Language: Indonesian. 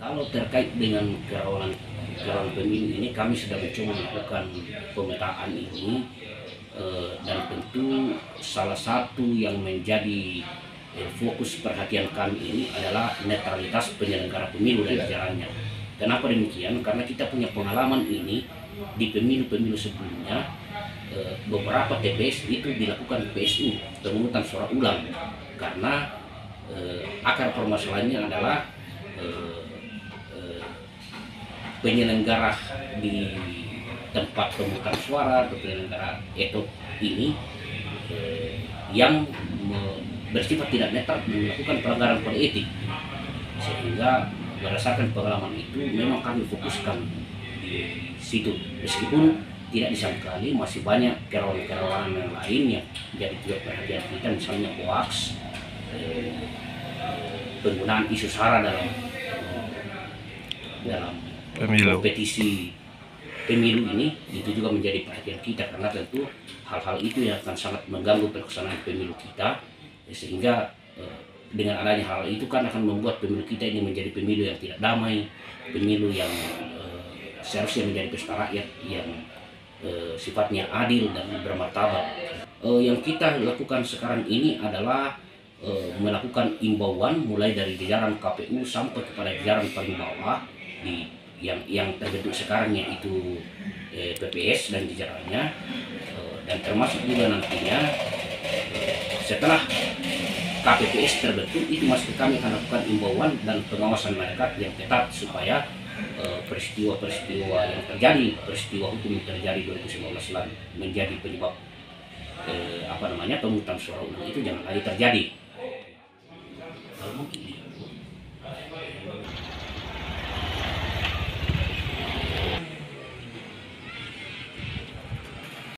kalau terkait dengan kerawanan kerawanan pemilu ini kami sudah mencoba melakukan pemetaan ini eh, dan tentu salah satu yang menjadi eh, fokus perhatian kami ini adalah netralitas penyelenggara pemilu dan jajarannya. Kenapa demikian? Karena kita punya pengalaman ini di pemilu-pemilu sebelumnya beberapa TPS itu dilakukan PSU pemungutan suara ulang. Karena eh, akar permasalahannya adalah eh, eh, penyelenggara di tempat pemungutan suara atau penyelenggara etok ini eh, yang bersifat tidak netral melakukan pelanggaran kode etik. Sehingga berdasarkan pengalaman itu memang kami fokuskan di situ. Meskipun tidak disangkali masih banyak kerawanan-kerawanan yang lain yang jadi juga perhatian kita misalnya hoax eh, penggunaan isu sara dalam dalam Pemilu. kompetisi pemilu ini itu juga menjadi perhatian kita karena tentu hal-hal itu yang akan sangat mengganggu pelaksanaan pemilu kita ya, sehingga eh, dengan adanya hal itu kan akan membuat pemilu kita ini menjadi pemilu yang tidak damai pemilu yang eh, seharusnya menjadi pesta rakyat yang eh, sifatnya adil dan bermartabat. Eh, yang kita lakukan sekarang ini adalah eh, melakukan imbauan mulai dari jajaran KPU sampai kepada jajaran paling bawah di yang yang terbentuk sekarang yaitu eh, PPS dan jajarannya Eh, dan termasuk juga nantinya setelah KPPS terbentuk itu masih kami akan lakukan imbauan dan pengawasan mereka yang ketat supaya peristiwa-peristiwa yang terjadi peristiwa hukum yang terjadi 2019 lalu menjadi penyebab eh, apa namanya pemungutan suara ulang itu jangan lagi terjadi